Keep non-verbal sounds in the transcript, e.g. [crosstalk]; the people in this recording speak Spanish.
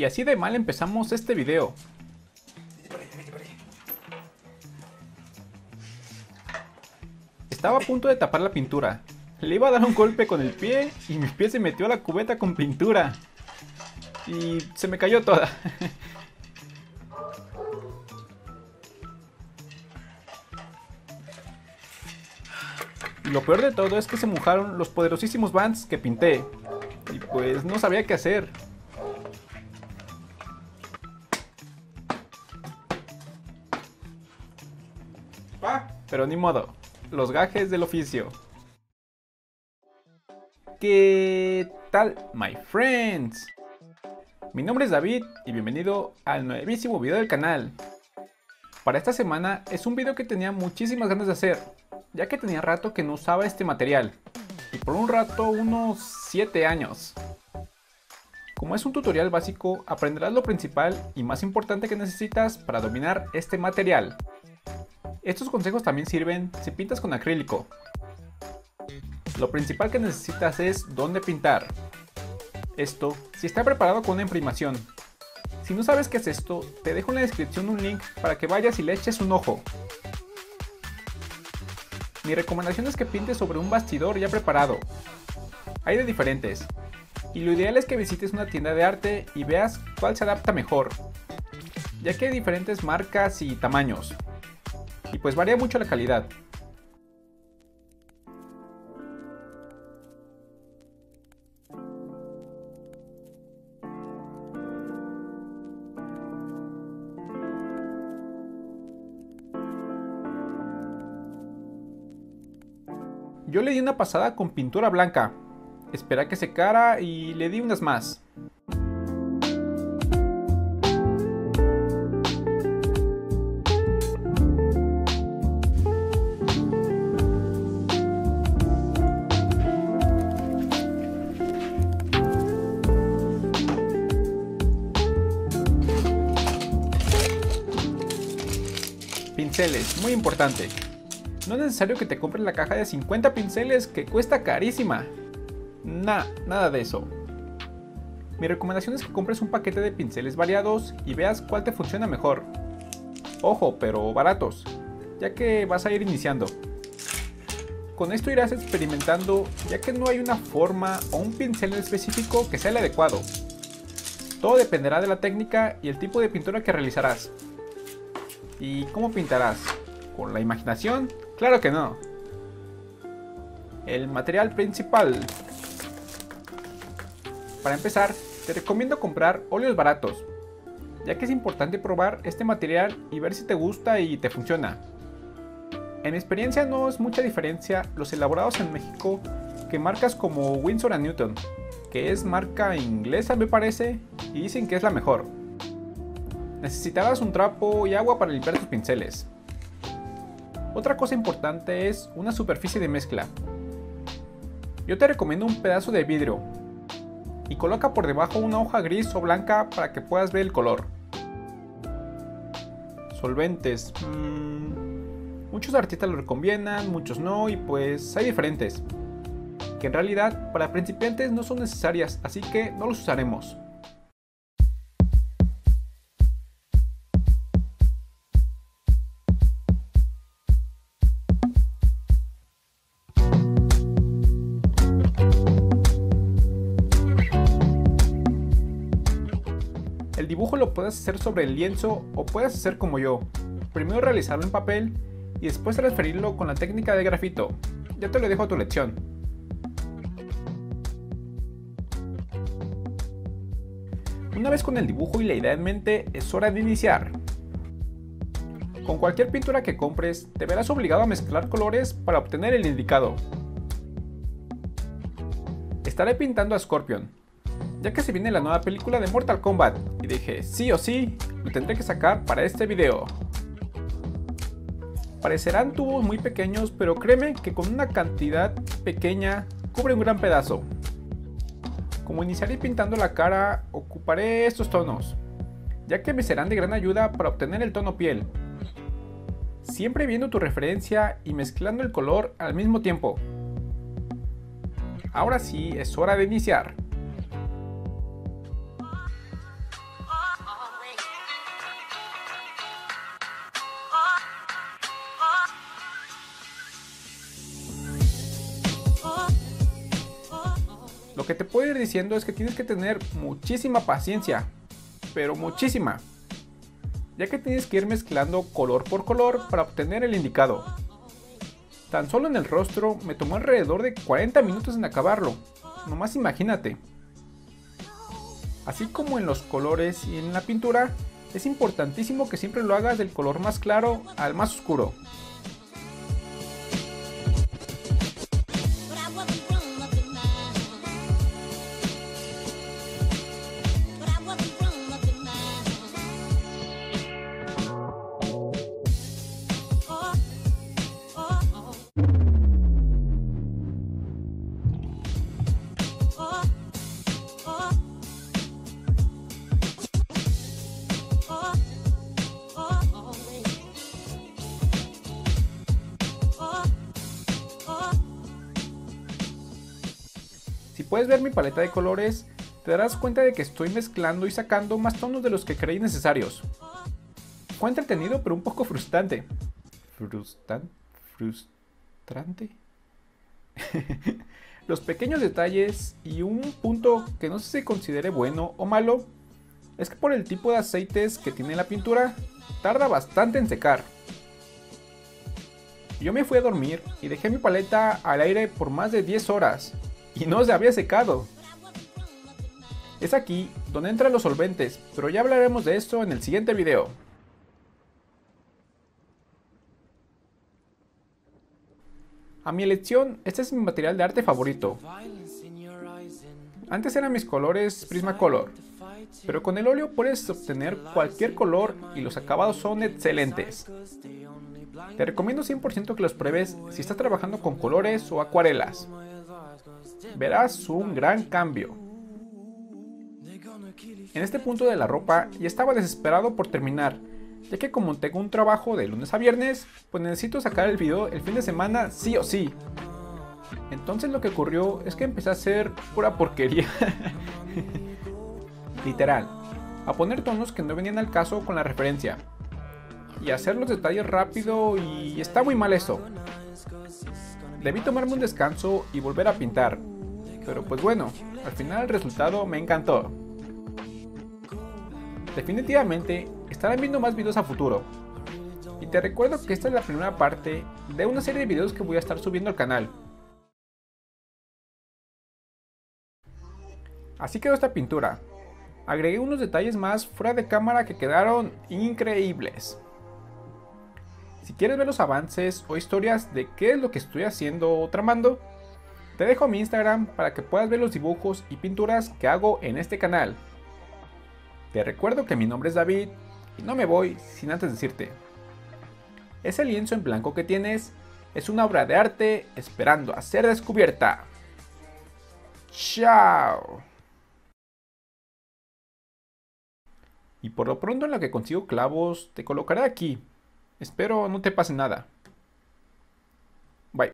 Y así de mal empezamos este video. Estaba a punto de tapar la pintura. Le iba a dar un golpe con el pie y mi pie se metió a la cubeta con pintura. Y se me cayó toda. Lo peor de todo es que se mojaron los poderosísimos bands que pinté. Y pues no sabía qué hacer. Pero ni modo, los gajes del oficio. ¿Qué tal, my friends? Mi nombre es David y bienvenido al nuevísimo video del canal. Para esta semana es un video que tenía muchísimas ganas de hacer, ya que tenía rato que no usaba este material, y por un rato unos 7 años. Como es un tutorial básico, aprenderás lo principal y más importante que necesitas para dominar este material. Estos consejos también sirven si pintas con acrílico. Lo principal que necesitas es dónde pintar. Esto si está preparado con una imprimación. Si no sabes qué es esto, te dejo en la descripción un link para que vayas y le eches un ojo. Mi recomendación es que pintes sobre un bastidor ya preparado. Hay de diferentes, y lo ideal es que visites una tienda de arte y veas cuál se adapta mejor, ya que hay diferentes marcas y tamaños, y pues varía mucho la calidad. Yo le di una pasada con pintura blanca. Esperé a que secara y le di unas más. Pinceles, muy importante. No es necesario que te compres la caja de 50 pinceles que cuesta carísima. Nah, nada de eso. Mi recomendación es que compres un paquete de pinceles variados y veas cuál te funciona mejor. Ojo, pero baratos, ya que vas a ir iniciando. Con esto irás experimentando ya que no hay una forma o un pincel específico que sea el adecuado. Todo dependerá de la técnica y el tipo de pintura que realizarás. ¿Y cómo pintarás? ¿Con la imaginación? Claro que no. El material principal. Para empezar, te recomiendo comprar óleos baratos, ya que es importante probar este material y ver si te gusta y te funciona. En experiencia no es mucha diferencia los elaborados en México que marcas como Winsor Newton, que es marca inglesa me parece, y dicen que es la mejor. Necesitarás un trapo y agua para limpiar tus pinceles. Otra cosa importante es una superficie de mezcla. Yo te recomiendo un pedazo de vidrio y coloca por debajo una hoja gris o blanca para que puedas ver el color. Solventes. Mmm, muchos artistas lo recomiendan, muchos no y pues hay diferentes. Que en realidad para principiantes no son necesarias, así que no los usaremos. Dibujo lo puedes hacer sobre el lienzo o puedes hacer como yo. Primero realizarlo en papel y después transferirlo con la técnica de grafito. Ya te lo dejo a tu lección. Una vez con el dibujo y la idea en mente, es hora de iniciar. Con cualquier pintura que compres, te verás obligado a mezclar colores para obtener el indicado. Estaré pintando a Scorpion, ya que se viene la nueva película de Mortal Kombat, y dije, sí o sí, lo tendré que sacar para este video. Parecerán tubos muy pequeños, pero créeme que con una cantidad pequeña cubre un gran pedazo. Como iniciaré pintando la cara, ocuparé estos tonos, ya que me serán de gran ayuda para obtener el tono piel. Siempre viendo tu referencia y mezclando el color al mismo tiempo. Ahora sí, es hora de iniciar. Lo que te puedo ir diciendo es que tienes que tener muchísima paciencia, pero muchísima, ya que tienes que ir mezclando color por color para obtener el indicado. Tan solo en el rostro me tomó alrededor de 40 minutos en acabarlo, nomás imagínate. Así como en los colores y en la pintura, es importantísimo que siempre lo hagas del color más claro al más oscuro. Puedes ver mi paleta de colores, te darás cuenta de que estoy mezclando y sacando más tonos de los que creí necesarios. Fue entretenido pero un poco frustrante. ¿Frustrante? [laughs] los pequeños detalles y un punto que no sé si considere bueno o malo es que por el tipo de aceites que tiene la pintura, tarda bastante en secar. Yo me fui a dormir y dejé mi paleta al aire por más de 10 horas y no se había secado. Es aquí donde entran los solventes, pero ya hablaremos de esto en el siguiente video. A mi elección, este es mi material de arte favorito. Antes eran mis colores Prismacolor, pero con el óleo puedes obtener cualquier color y los acabados son excelentes. Te recomiendo 100% que los pruebes si estás trabajando con colores o acuarelas verás un gran cambio. En este punto de la ropa ya estaba desesperado por terminar, ya que como tengo un trabajo de lunes a viernes, pues necesito sacar el video el fin de semana sí o sí. Entonces lo que ocurrió es que empecé a hacer pura porquería. [laughs] Literal, a poner tonos que no venían al caso con la referencia. Y hacer los detalles rápido y está muy mal eso. Debí tomarme un descanso y volver a pintar, pero pues bueno, al final el resultado me encantó. Definitivamente estarán viendo más videos a futuro. Y te recuerdo que esta es la primera parte de una serie de videos que voy a estar subiendo al canal. Así quedó esta pintura. Agregué unos detalles más fuera de cámara que quedaron increíbles. Si quieres ver los avances o historias de qué es lo que estoy haciendo o tramando, te dejo mi Instagram para que puedas ver los dibujos y pinturas que hago en este canal. Te recuerdo que mi nombre es David y no me voy sin antes decirte. Ese lienzo en blanco que tienes es una obra de arte esperando a ser descubierta. Chao. Y por lo pronto en lo que consigo clavos, te colocaré aquí. Espero no te pase nada. Bye.